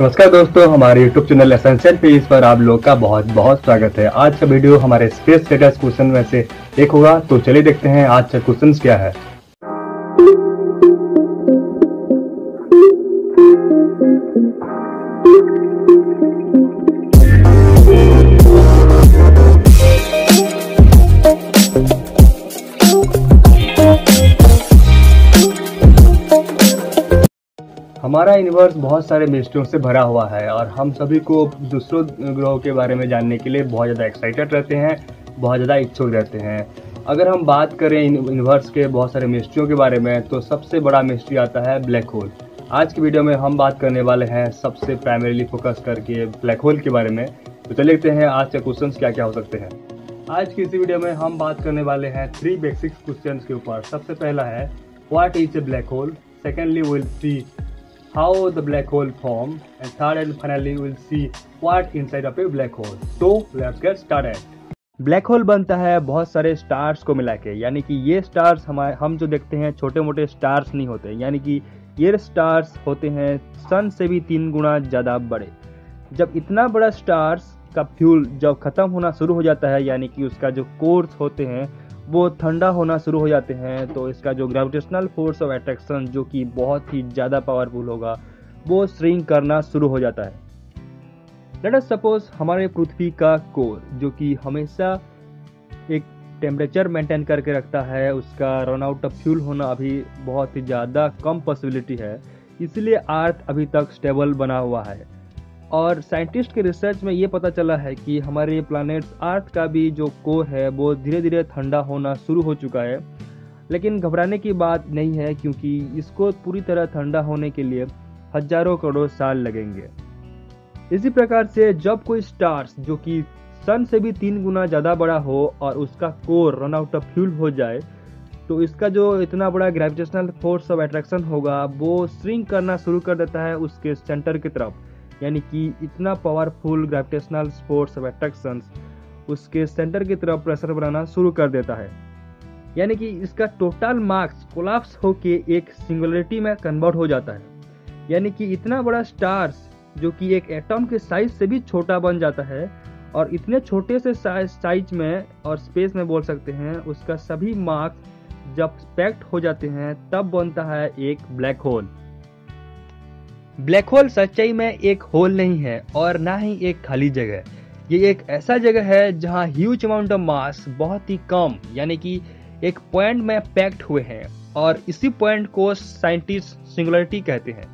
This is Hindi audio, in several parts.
नमस्कार दोस्तों, हमारे YouTube चैनल एसेंशियल पेज पर आप लोग का बहुत बहुत स्वागत है। आज का वीडियो हमारे स्पेस स्टेटस क्वेश्चन में से एक होगा तो चलिए देखते हैं आज का क्वेश्चन क्या है। हमारा यूनिवर्स बहुत सारे मिस्ट्रियों से भरा हुआ है और हम सभी को दूसरों ग्रहों के बारे में जानने के लिए बहुत ज़्यादा एक्साइटेड रहते हैं, बहुत ज़्यादा इच्छुक रहते हैं। अगर हम बात करें इन यूनिवर्स के बहुत सारे मिस्ट्रियों के बारे में तो सबसे बड़ा मिस्ट्री आता है ब्लैक होल आज की वीडियो में हम बात करने वाले हैं सबसे प्राइमरीली फोकस करके ब्लैक होल के बारे में। तो चलिए देखते हैं आज के क्वेश्चन क्या क्या हो सकते हैं। आज की इसी वीडियो में हम बात करने वाले हैं थ्री बेसिक क्वेश्चन के ऊपर। सबसे पहला है what is a black hole secondly will see how the black hole form, and third and finally, we'll see what inside of a black hole. So, let's get started. Black hole बनता है बहुत सारे स्टार्स को मिला के, यानी कि ये स्टार्स हमारे, हम जो देखते हैं छोटे मोटे स्टार्स नहीं होते, यानी कि ये स्टार्स होते हैं सन से भी तीन गुना ज़्यादा बड़े। जब इतना बड़ा स्टार्स का फ्यूल जब ख़त्म होना शुरू हो जाता है, यानी कि उसका जो कोर्स होते हैं वो ठंडा होना शुरू हो जाते हैं तो इसका जो ग्रेविटेशनल फोर्स ऑफ़ अट्रैक्शन जो कि बहुत ही ज़्यादा पावरफुल होगा, वो स्ट्रिंग करना शुरू हो जाता है। लेट अस सपोज़ हमारे पृथ्वी का कोर, जो कि हमेशा एक टेम्परेचर मेंटेन करके रखता है, उसका रन आउट ऑफ़ फ्यूल होना अभी बहुत ही ज़्यादा कम पॉसिबिलिटी है, इसलिए अर्थ अभी तक स्टेबल बना हुआ है। और साइंटिस्ट के रिसर्च में ये पता चला है कि हमारे प्लानट्स अर्थ का भी जो कोर है, वो धीरे धीरे ठंडा होना शुरू हो चुका है। लेकिन घबराने की बात नहीं है, क्योंकि इसको पूरी तरह ठंडा होने के लिए हज़ारों करोड़ साल लगेंगे। इसी प्रकार से जब कोई स्टार्स जो कि सन से भी तीन गुना ज़्यादा बड़ा हो और उसका core run out of fuel हो जाए तो इसका जो इतना बड़ा ग्रेविटेशनल फोर्स ऑफ़ अट्रैक्शन होगा, वो स्विंग करना शुरू कर देता है उसके सेंटर की तरफ़। यानी कि इतना powerful gravitational sports of attraction उसके सेंटर की तरफ़ प्रेशर बनाना शुरू कर देता है। यानी कि इसका टोटल मार्क्स कोलाप्स होके एक सिंगुलरिटी में कन्वर्ट हो जाता है। यानी कि इतना बड़ा स्टार्स जो कि एक एटम के साइज़ से भी छोटा बन जाता है और इतने छोटे से साइज़ में और स्पेस में बोल सकते हैं, उसका सभी मार्क्स जब पैक्ट हो जाते हैं, तब बनता है एक ब्लैक होल ब्लैक होल सच्चाई में एक होल नहीं है और ना ही एक खाली जगह ये एक ऐसा जगह है जहाँ ह्यूज अमाउंट ऑफ़ मास बहुत ही कम, यानी कि एक पॉइंट में पैक्ड हुए हैं और इसी पॉइंट को साइंटिस्ट सिंगुलरिटी कहते हैं।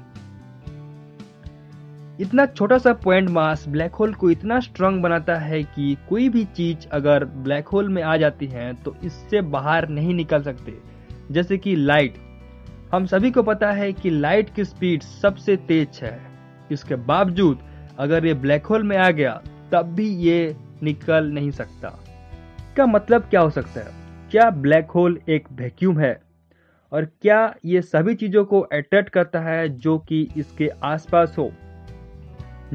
इतना छोटा सा पॉइंट मास ब्लैक होल को इतना स्ट्रांग बनाता है कि कोई भी चीज़ अगर ब्लैक होल में आ जाती है तो इससे बाहर नहीं निकल सकते। जैसे कि लाइट हम सभी को पता है कि लाइट की स्पीड सबसे तेज है। इसके बावजूद, अगर ये ब्लैक होल में आ गया, तब भी ये निकल नहीं सकता। का मतलब क्या हो सकता है? क्या ब्लैक होल एक वैक्यूम है? और क्या ये सभी चीज़ों को अट्रैक्ट करता है जो कि इसके आसपास हो?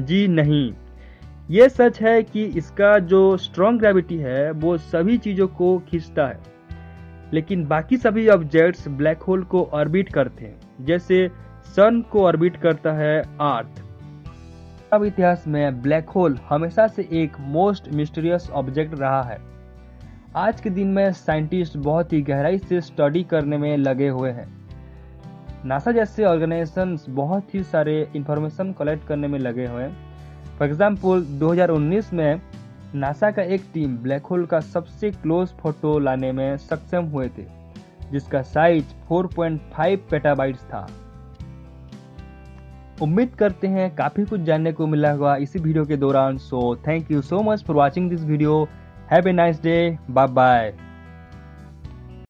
जी नहीं। ये सच है कि इसका जो स्ट्रॉन्ग ग्रेविटी है, वो सभी चीज़ों को खींचता है। लेकिन बाकी सभी ऑब्जेक्ट्स ब्लैक होल को ऑर्बिट करते हैं। जैसे सन को ऑर्बिट करता है अर्थ अब इतिहास में ब्लैक होल हमेशा से एक मोस्ट मिस्टीरियस ऑब्जेक्ट रहा है। आज के दिन में साइंटिस्ट बहुत ही गहराई से स्टडी करने में लगे हुए हैं। नासा जैसे ऑर्गेनाइजेशन बहुत ही सारे इंफॉर्मेशन कलेक्ट करने में लगे हुए हैं। फॉर एग्ज़ाम्पल 2019 में नासा का एक टीम ब्लैक होल का सबसे क्लोज फ़ोटो लाने में सक्षम हुए थे, जिसका साइज़ 4.5 पेटाबाइट्स था। उम्मीद करते हैं काफ़ी कुछ जानने को मिला होगा इसी वीडियो के दौरान। So thank you so much for watching this video have a nice day bye bye